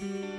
Bye.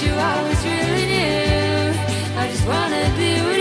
told you always was really new. I just wanna be with you.